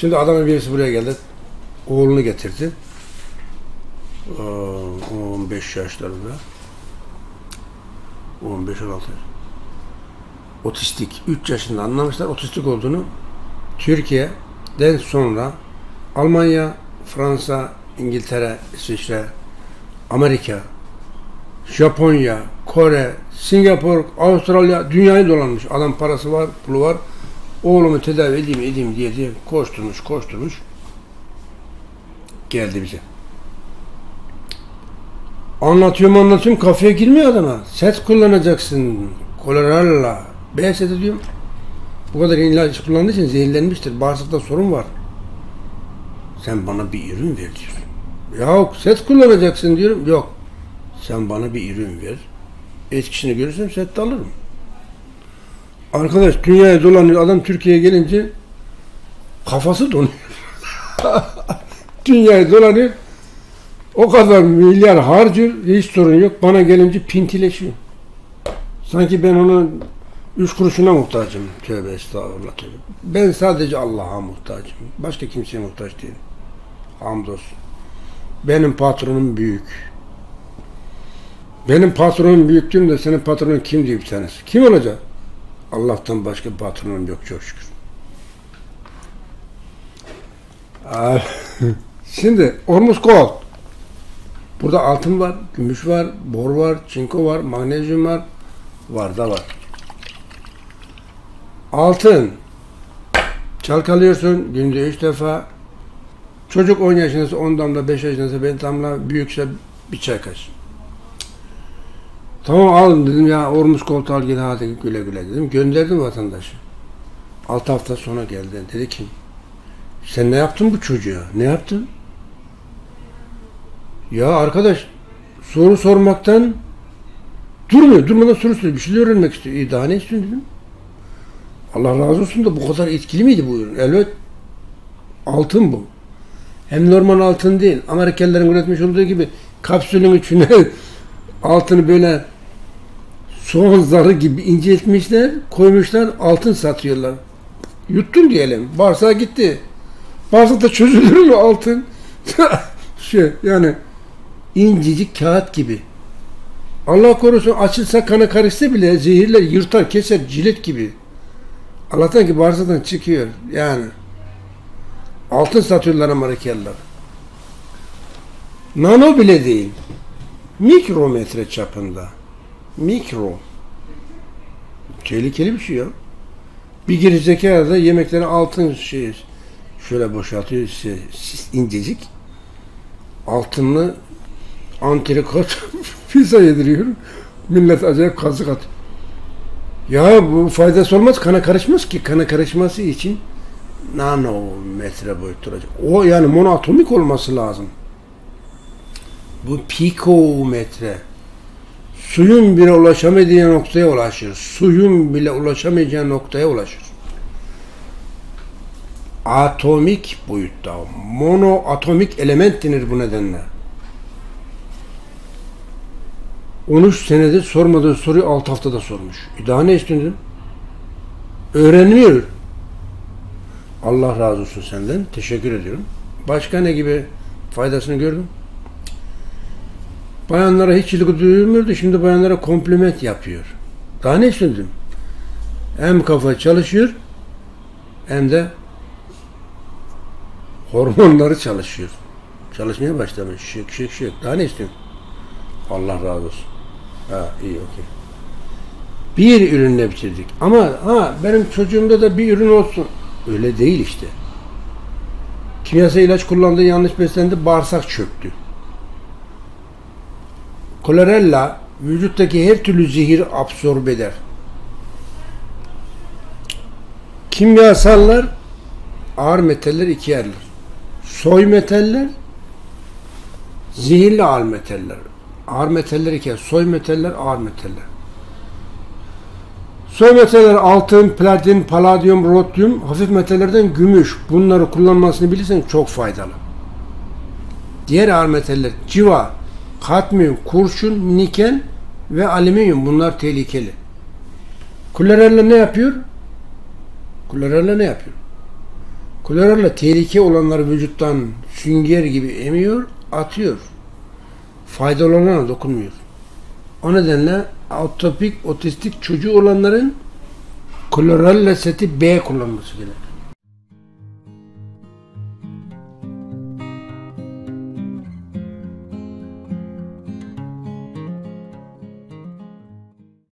Şimdi adamın birisi buraya geldi. Oğlunu getirdi. Aa, 15 yaşlarında. 15-16 yaş. Otistik. 3 yaşında anlamışlar otistik olduğunu. Türkiye'den sonra Almanya, Fransa, İngiltere, İsviçre, Amerika, Japonya, Kore, Singapur, Avustralya dünyayı dolanmış. Adam parası var, pulu var. Oğlumu tedavi edeyim edeyim diye diye koşturmuş koşturmuş. Geldi bize. Anlatıyorum anlatıyorum kafaya girmiyor adama. Set kullanacaksın. Koleralla. B seti diyorum. Bu kadar ilaç kullandığı için zehirlenmiştir. Bağırsakta sorun var. Sen bana bir ürün ver diyorsun. Yok set kullanacaksın diyorum. Yok. Sen bana bir ürün ver. Etkisini görürsem set de alırım. Arkadaş dünyaya dolanıyor. Adam Türkiye'ye gelince kafası donuyor. dünyaya dolanıyor. O kadar milyar harcıyor. Hiç sorun yok. Bana gelince pintileşiyor. Sanki ben onun üç kuruşuna muhtacım. Tövbe estağfurullah. Tövbe. Ben sadece Allah'a muhtacım. Başka kimseye muhtaç değilim. Hamdolsun. Benim patronum büyük. Benim patronum büyük diyorum da senin patronun kim diye bir tanesi. Kim olacak? Allah'tan başka patronum yok çok şükür. Şimdi Ormuz Gold. Burada altın var, gümüş var, bor var, çinko var, magnezyum var. Var da var. Altın. Çalkalıyorsun günde üç defa. Çocuk 10 yaşındaysa 10 damla, 5 yaşındaysa ben damla, büyükse bir çay kaşığı. Tamam alın dedim ya Ormuz koltuğu al gel hadi güle güle dedim. Gönderdim vatandaşı. 6 hafta sonra geldi. Dedi ki sen ne yaptın bu çocuğa? Ne yaptın? Ya arkadaş soru sormaktan durmuyor. Durmadan soru soruyor. Bir şeyler öğrenmek istiyor. İyi daha ne istiyorsun dedim. Allah razı olsun da bu kadar etkili miydi bu ürün? Evet. Altın bu. Hem normal altın değil. Amerikalıların üretmiş olduğu gibi kapsülün içine altını böyle soğan zarı gibi inceltmişler, koymuşlar, altın satıyorlar. Yuttun diyelim. Bağırsağa gitti. Bağırsakta çözülür mü altın? şey yani incecik kağıt gibi. Allah korusun açılsa kana karışsa bile zehirler yırtar, keser, cilet gibi. Allah'tan ki bağırsaktan çıkıyor. Yani altın satıyorlar Amerikalılar. Nano bile değil. Mikrometre çapında. Mikro. Tehlikeli bir şey ya. Bir gerizekalı da yemekleri altın şey şöyle boşaltıyor işte incecik. Altınlı antrikot pizza yediriyor. Millet acayip kazık at. Ya bu faydası olmaz. Kana karışmaz ki. Kana karışması için nanometre olacak. O yani monoatomik olması lazım. Bu pikometre. Suyun bile ulaşamayacağı noktaya ulaşır. Suyun bile ulaşamayacağı noktaya ulaşır. Atomik boyutta. Monoatomik element denir bu nedenle. 13 senedir sormadığı soruyu 6 haftada sormuş. E daha ne istiyorsun? Öğrenmiyor. Allah razı olsun senden. Teşekkür ediyorum. Başka ne gibi faydasını gördüm? Bayanlara hiç ilgi duymuyordu. Şimdi bayanlara kompliment yapıyor. Daha ne istiyorsun? Hem kafa çalışıyor hem de hormonları çalışıyor. Çalışmaya başlamış. Şık şık şık. Daha ne istiyorsun? Allah razı olsun. Ha iyi okey. Bir ürünle bitirdik. Ama ha benim çocuğumda da bir ürün olsun. Öyle değil işte. Kimyasal ilaç kullandı, yanlış beslendi, bağırsak çöktü. Kolerella vücuttaki her türlü zehir absorbe eder. Kimyasallar ağır metaller ikiye ayrılır. Soy metaller zehirli ağır metaller. Ağır metaller ikiye. Soy metaller ağır metaller. Soy metaller altın, platin, paladyum, rodyum, hafif metallerden gümüş. Bunları kullanmasını bilirsen çok faydalı. Diğer ağır metaller civa, kadmiyum, kurşun, nikel ve alüminyum bunlar tehlikeli. Kulerella ne yapıyor? Kulerella ne yapıyor? Klorella tehlike olanları vücuttan sünger gibi emiyor, atıyor. Faydalı olana dokunmuyor. O nedenle atopik, otistik çocuğu olanların klorella seti B kullanması gerekir.